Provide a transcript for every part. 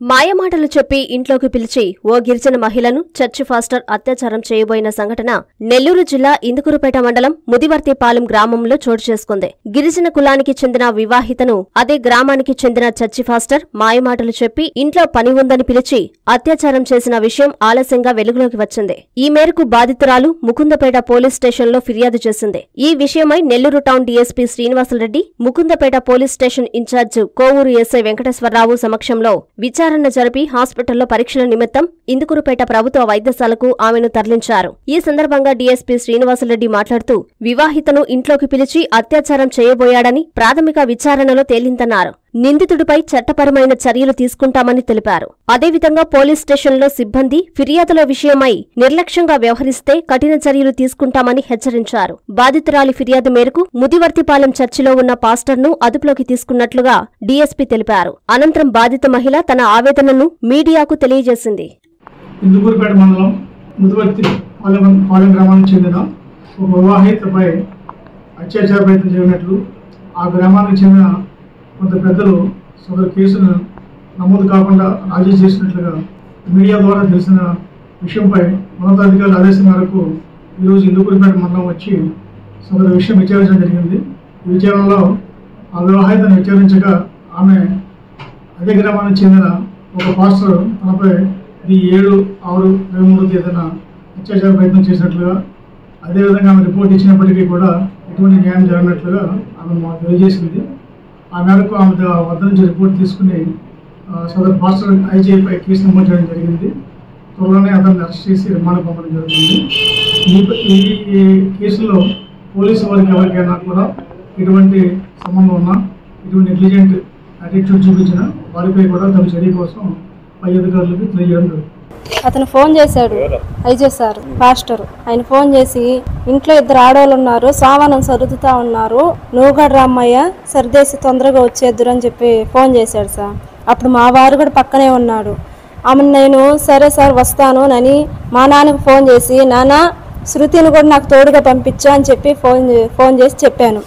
మాయమాటలు చెప్పి ఇంట్లోకి పిలిచి ఓ గిరిజన మహిళను చర్చి ఫాస్టర్ అత్యాచారం చేయబోయిన సంఘటన నెల్లూరు జిల్లా ఇందుకురుపేట మండలం ముదివర్తిపాలెం గ్రామంలో చోటు చేసుకుంది. గిరిజన కులానికి చెందిన వివాహితను అదే గ్రామానికి చెందిన చర్చి ఫాస్టర్ మాయమాటలు చెప్పి ఇంట్లో పని ఉందని పిలిచి అత్యాచారం చేసిన విషయం ఆలస్యంగా వెలుగులోకి వచ్చింది. ఈ మేరకు బాధితురాలు ముకుందపేట పోలీస్ స్టేషన్లో ఫిర్యాదు చేసింది. ఈ విషయమై Nellore town DSP Srinivasa Reddy Mukundapeta police station incharge Kovur SI Venkateswara Rao సమక్షంలో విచారణ జరిపి హాస్పిటల్లో పరీక్షల నిమిత్తం ఇందుకురుపేట ప్రభుత్వ వైద్యశాలకు ఆమెను తరలించారు. ఈ సందర్భంగా డీఎస్పీ శ్రీనివాసరెడ్డి మాట్లాడుతూ వివాహితను ఇంట్లోకి పిలిచి అత్యాచారం చేయబోయాడని ప్రాథమిక విచారణలో తేలిందన్నారు. నిందితుడిపై చట్టపరమైన చర్యలు తీసుకుంటామని తెలిపారు. అదేవిధంగా పోలీస్ స్టేషన్లో సిబ్బంది ఫిర్యాదుల విషయమై నిర్లక్ష్యంగా వ్యవహరిస్తే కఠిన చర్యలు తీసుకుంటామని హెచ్చరించారు. బాధితురాలి ఫిర్యాదు మేరకు ముదివర్తిపాలెం చర్చిలో ఉన్న పాస్టర్ను అదుపులోకి తీసుకున్నట్లుగా డీఎస్పీ తెలిపారు. అనంతరం బాధిత మహిళ తన ఆవేదనను మీడియాకు తెలియజేసింది. ఇందుకూరుపేట మండలం ముదివర్తి పాలెం పాలెం గ్రామానికి చెందిన ఒక వివాహితపై అత్యాచార ప్రయత్నం చేయనట్లు ఆ గ్రామానికి చెందిన కొంత పెద్దలు సదరు కేసును నమోదు కాకుండా రాజీ చేసినట్లుగా మీడియా ద్వారా తెలిసిన విషయంపై ఉన్నతాధికారుల ఆదేశం మేరకు ఈరోజు ఇందుకూరుపేట మండలం వచ్చి సదరు విషయం విచారించడం జరిగింది. ఈ విచారణలో ఆ వివాహితను విచారించగా ఆమె అదే గ్రామానికి చెందిన ఒక పాస్టర్ తనపై ఇది ఏడు ఆరు ఇరవై మూడు తేదీన అత్యాచార ప్రయత్నం చేసినట్లుగా అదేవిధంగా ఆమె రిపోర్ట్ ఇచ్చినప్పటికీ కూడా ఎటువంటి న్యాయం జరగనట్లుగా ఆమె మాకు తెలియజేసింది. ఆ మేరకు ఆమె వద్ద నుంచి రిపోర్ట్ తీసుకుని సదర్ మాస్టర్ పాస్టర్ కేసు నమోదు చేయడం జరిగింది. త్వరలోనే అతన్ని అరెస్ట్ చేసి రిమాండ్ పంపడం జరుగుతుంది. ఈ- ఈ ఈ కేసులో పోలీసు వారికి ఎవరికైనా కూడా ఎటువంటి సంబంధం ఉన్నా ఎటువంటి నెగ్లిజెంట్ యాటిట్యూడ్ చూపించిన వారిపై కూడా తమ చర్య కోసం పై అధికారులకు తెలియజేయడం జరుగుతుంది. అతను ఫోన్ చేశాడు. ఐజే సార్ పాస్టర్. ఆయన ఫోన్ చేసి ఇంట్లో ఇద్దరు ఆడవాళ్ళు ఉన్నారు సామానం సర్దుతా ఉన్నారు. నువ్వు కూడా రమ్మయ్య సరిదేసి తొందరగా వచ్చేద్దురు అని చెప్పి ఫోన్ చేశాడు సార్. అప్పుడు మా వారు కూడా పక్కనే ఉన్నాడు. ఆమె నేను సరే సార్ వస్తాను అని మా నాన్నకు ఫోన్ చేసి నాన్న శృతిని కూడా నాకు తోడుగా పంపించు అని చెప్పి ఫోన్ ఫోన్ చేసి చెప్పాను.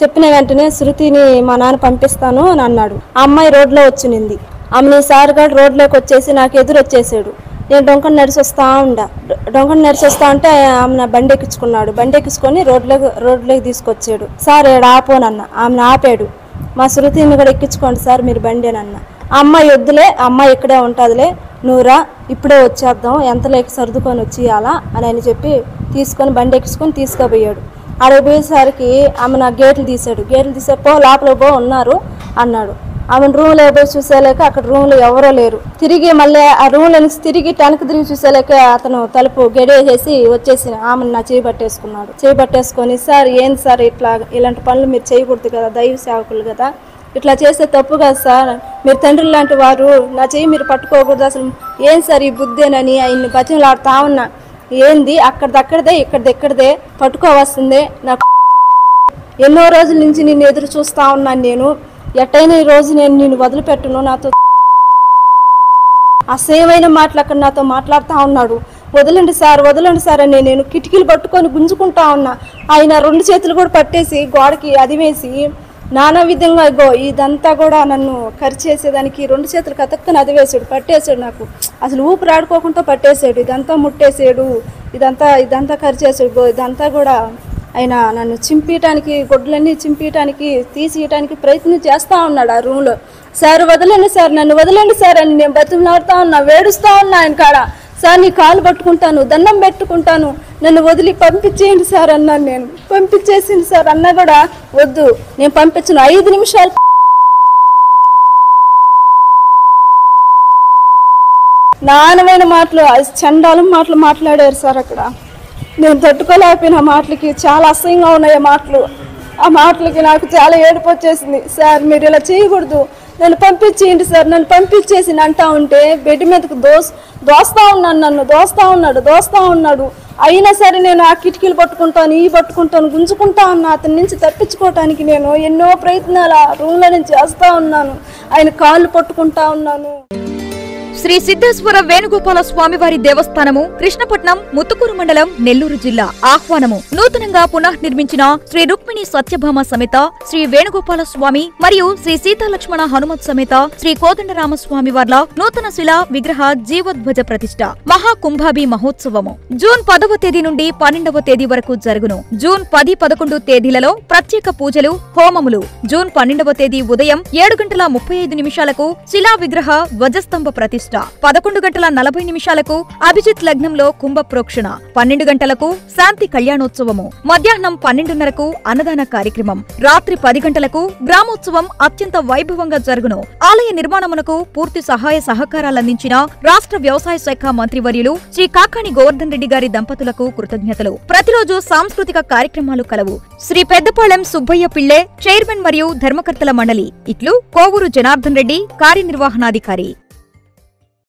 చెప్పిన వెంటనే శృతిని మా నాన్న పంపిస్తాను అని అన్నాడు. ఆ అమ్మాయి రోడ్లో వచ్చినింది. ఆమె సార్ గారు రోడ్లోకి వచ్చేసి నాకు ఎదురు వచ్చేసాడు నేను డొంకను నడిచొస్తా ఉండా. డొంకను నడిచొస్తా ఉంటే ఆమె బండి ఎక్కించుకున్నాడు బండి ఎక్కించుకొని రోడ్లోకి రోడ్లోకి తీసుకొచ్చాడు. సార్ ఏడు ఆపోనన్న. ఆమెను ఆపాడు. మా శృతిని కూడా ఎక్కించుకోండి సార్ మీరు బండి అని అన్న ఆ అమ్మాయి వద్దులే అమ్మాయి ఇక్కడే ఉంటుందిలే. నూరా ఇప్పుడే వచ్చేద్దాం. ఎంతలోకి సర్దుకొని వచ్చేయాలా అని ఆయన చెప్పి తీసుకొని బండి ఎక్కించుకొని తీసుకుపోయాడు. ఆడ పోయేసరికి ఆమె నా గేట్లు తీసాడు గేట్లు తీసే పో లోపల పో ఉన్నారు అన్నాడు. ఆమె రూమ్లో పోయి చూసేలేక అక్కడ రూమ్లో ఎవరో లేరు. తిరిగి మళ్ళీ ఆ రూమ్లో నుంచి తిరిగి టెనక తిరిగి చూసేలేక అతను తలుపు గెడేసేసి వచ్చేసి ఆమెను నా చేయి పట్టేసుకున్నాడు. చేయి పట్టేసుకొని సార్ ఏంది సార్ ఇట్లా ఇలాంటి పనులు మీరు చేయకూడదు కదా దైవ సేవకులు కదా. ఇట్లా చేస్తే తప్పు కదా సార్. మీరు తండ్రులు లాంటి వారు నా చేయి మీరు పట్టుకోకూడదు అసలు. ఏం సార్ ఈ బుద్ధేనని ఆయన్ని ఆడుతా ఉన్నా? ఏంది? అక్కడిదక్కడిదే ఇక్కడిదెక్కడిదే? పట్టుకోవాల్సిందే. నాకు ఎన్నో రోజుల నుంచి నేను ఎదురు చూస్తా ఉన్నాను నేను. ఎట్టయినా ఈ రోజు నేను నిన్ను వదిలిపెట్టను నాతో అసేమైన మాటలు అక్కడ నాతో మాట్లాడుతూ ఉన్నాడు. వదలండి సార్ వదలండి సార్ అని నేను కిటికీలు పట్టుకొని గుంజుకుంటా ఉన్నా. ఆయన రెండు చేతులు కూడా పట్టేసి గోడకి అదివేసి నానా విధంగా ఇగో ఇదంతా కూడా నన్ను ఖర్చేసేదానికి రెండు చేతులు కతక్కని అదివేసాడు పట్టేసాడు నాకు. అసలు ఊపిరి ఆడుకోకుండా పట్టేశాడు ఇదంతా ముట్టేసాడు ఇదంతా ఇదంతా కరిచేసాడు ఇదంతా కూడా ఆయన నన్ను చింపేయటానికి గొడ్లన్నీ చింపేయటానికి తీసేయటానికి ప్రయత్నం చేస్తా ఉన్నాడు ఆ రూమ్లో. సార్ వదలండి సార్ నన్ను వదలండి సార్ అని నేను బతుకులాడుతా ఉన్నా వేడుస్తూ ఉన్నా ఆయన కాడ. సార్ నీ కాలు పట్టుకుంటాను దండం పెట్టుకుంటాను నన్ను వదిలి పంపించేయండి సార్ అన్నాను నేను. పంపించేసింది సార్ అన్నా కూడా వద్దు నేను పంపించను ఐదు నిమిషాలు నానమైన మాటలు చండాలం మాటలు మాట్లాడారు సార్ అక్కడ. నేను తట్టుకోలేకపోయిన మాటలకి చాలా అసహ్యంగా ఉన్నాయి ఆ మాటలు. ఆ మాటలకి నాకు చాలా ఏడుపు వచ్చేసింది. సార్ మీరు ఇలా చేయకూడదు. నన్ను పంపించేయండి సార్. నన్ను పంపించేసి అంటా ఉంటే బెడ్ మీదకు దోస్ దోస్తా ఉన్నాను నన్ను. దోస్తా ఉన్నాడు దోస్తా ఉన్నాడు. అయినా సరే నేను ఆ కిటికీలు పట్టుకుంటాను ఈ పట్టుకుంటాను గుంజుకుంటా ఉన్నా. అతని నుంచి తప్పించుకోవటానికి నేను ఎన్నో ప్రయత్నాలు ఆ రూమ్లో నుంచి చేస్తూ ఉన్నాను. ఆయన కాళ్ళు పట్టుకుంటా ఉన్నాను. శ్రీ సిద్ధేశ్వర వేణుగోపాల స్వామివారి దేవస్థానము కృష్ణపట్నం ముత్తుకూరు మండలం నెల్లూరు జిల్లా ఆహ్వానము. నూతనంగా పునః నిర్మించిన శ్రీ రుక్మిణి సత్యభామ సమేత శ్రీ వేణుగోపాల స్వామి మరియు శ్రీ సీతాలక్ష్మణ హనుమత్ సమేత శ్రీ కోదండరామ స్వామి వార్ల నూతన శిలా విగ్రహ జీవోద్వజ ప్రతిష్ట మహాకుంభాభి మహోత్సవము. జూన్ పదవ తేదీ నుండి పన్నెండవ తేదీ వరకు జరుగును. జూన్ పది పదకొండు తేదీలలో ప్రత్యేక పూజలు హోమములు. జూన్ పన్నెండవ తేదీ ఉదయం ఏడు గంటల ముప్పై ఐదు నిమిషాలకు శిలా విగ్రహ ధ్వజస్తంభ ప్రతిష్ట పదకొండు గంటల నలభై నిమిషాలకు అభిజిత్ లగ్నంలో కుంభ ప్రోక్షణ. పన్నెండు గంటలకు శాంతి కళ్యాణోత్సవము. మధ్యాహ్నం పన్నెండున్నరకు అన్నదాన కార్యక్రమం. రాత్రి పది గంటలకు గ్రామోత్సవం అత్యంత వైభవంగా జరుగును. ఆలయ నిర్మాణమునకు పూర్తి సహాయ సహకారాలందించిన రాష్ట్ర వ్యవసాయ శాఖ మంత్రివర్యులు శ్రీ కాకాణి గోవర్ధన్ రెడ్డి గారి దంపతులకు కృతజ్ఞతలు. ప్రతిరోజు సాంస్కృతిక కార్యక్రమాలు కలవు. శ్రీ పెద్దపాళెం సుబ్బయ్య పిళ్ళే చైర్మన్ మరియు ధర్మకర్తల మండలి. ఇట్లు కోవూరు జనార్దన్ రెడ్డి కార్యనిర్వహణాధికారి.